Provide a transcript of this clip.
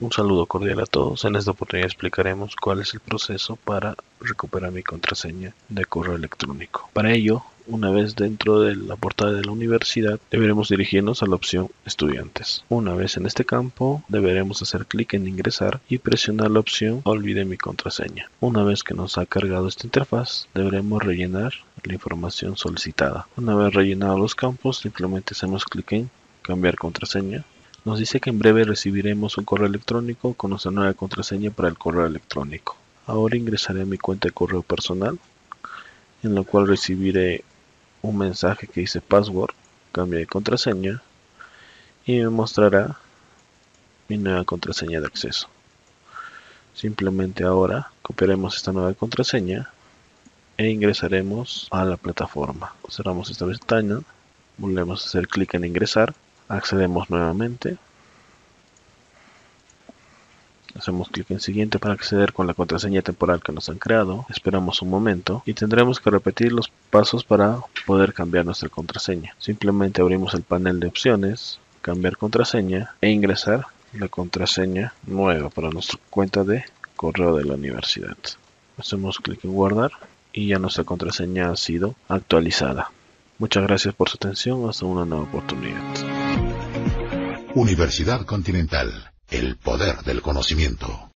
Un saludo cordial a todos. En esta oportunidad explicaremos cuál es el proceso para recuperar mi contraseña de correo electrónico. Para ello, una vez dentro de la portada de la universidad, deberemos dirigirnos a la opción Estudiantes. Una vez en este campo, deberemos hacer clic en Ingresar y presionar la opción Olvide mi contraseña. Una vez que nos ha cargado esta interfaz, deberemos rellenar la información solicitada. Una vez rellenado los campos, simplemente hacemos clic en Cambiar contraseña nos dice que en breve recibiremos un correo electrónico con nuestra nueva contraseña para el correo electrónico. Ahora ingresaré a mi cuenta de correo personal, en lo cual recibiré un mensaje que dice password, cambio de contraseña, y me mostrará mi nueva contraseña de acceso. Simplemente ahora copiaremos esta nueva contraseña e ingresaremos a la plataforma. Cerramos esta pestaña, volvemos a hacer clic en ingresar accedemos nuevamente. Hacemos clic en siguiente para acceder con la contraseña temporal que nos han creado. Esperamos un momento y tendremos que repetir los pasos para poder cambiar nuestra contraseña. Simplemente abrimos el panel de opciones cambiar contraseña e ingresar la contraseña nueva para nuestra cuenta de correo de la universidad. Hacemos clic en guardar y ya nuestra contraseña ha sido actualizada. Muchas gracias por su atención. Hasta una nueva oportunidad Universidad Continental, el poder del conocimiento.